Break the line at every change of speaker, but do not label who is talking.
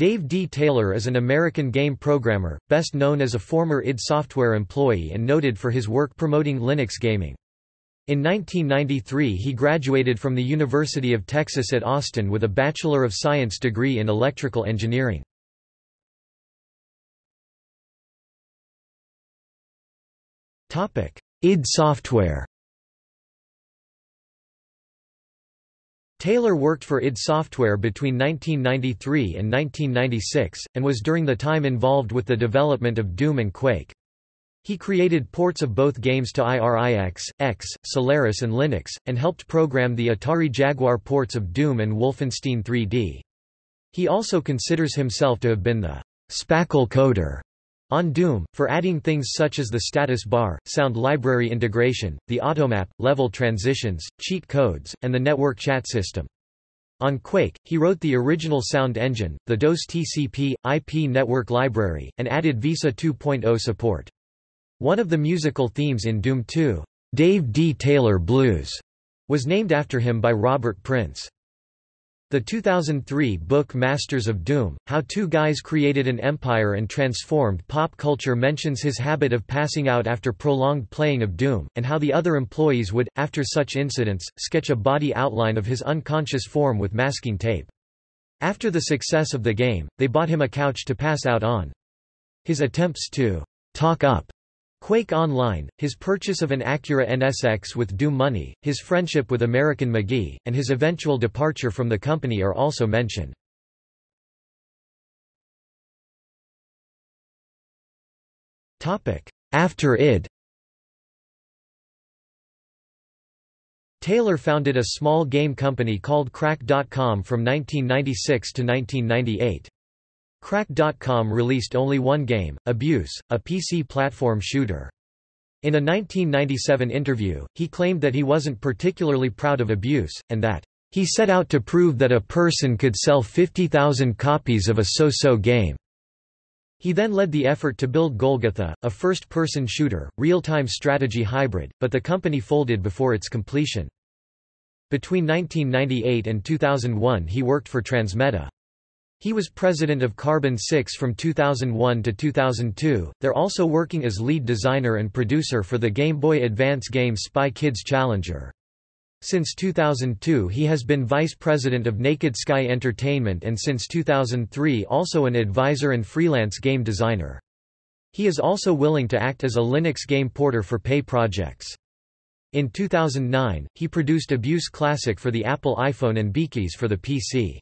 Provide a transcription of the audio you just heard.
Dave D. Taylor is an American game programmer, best known as a former id Software employee and noted for his work promoting Linux gaming. In 1993 he graduated from the University of Texas at Austin with a Bachelor of Science degree in electrical engineering. id Software Taylor worked for id Software between 1993 and 1996, and was during the time involved with the development of Doom and Quake. He created ports of both games to IRIX, X, Solaris and Linux, and helped program the Atari Jaguar ports of Doom and Wolfenstein 3D. He also considers himself to have been the spackle coder on Doom, for adding things such as the status bar, sound library integration, the automap, level transitions, cheat codes, and the network chat system. On Quake, he wrote the original sound engine, the DOS TCP, IP network library, and added VESA 2.0 support. One of the musical themes in Doom 2, Dave D. Taylor Blues, was named after him by Robert Prince. The 2003 book Masters of Doom, How Two Guys Created an Empire and Transformed Pop Culture mentions his habit of passing out after prolonged playing of Doom, and how the other employees would, after such incidents, sketch a body outline of his unconscious form with masking tape. After the success of the game, they bought him a couch to pass out on. His attempts to talk up Quake Online, his purchase of an Acura NSX with Doom money, his friendship with American McGee, and his eventual departure from the company are also mentioned. After id Taylor founded a small game company called Crack.com from 1996 to 1998. Crack.com released only one game, Abuse, a PC platform shooter. In a 1997 interview, he claimed that he wasn't particularly proud of Abuse, and that, "...he set out to prove that a person could sell 50,000 copies of a so-so game." He then led the effort to build Golgotha, a first-person shooter, real-time strategy hybrid, but the company folded before its completion. Between 1998 and 2001 he worked for Transmeta. He was president of Carbon 6 from 2001 to 2002, they're also working as lead designer and producer for the Game Boy Advance game Spy Kids Challenger. Since 2002 he has been vice president of Naked Sky Entertainment and since 2003 also an advisor and freelance game designer. He is also willing to act as a Linux game porter for pay projects. In 2009, he produced Abuse Classic for the Apple iPhone and Beakies for the PC.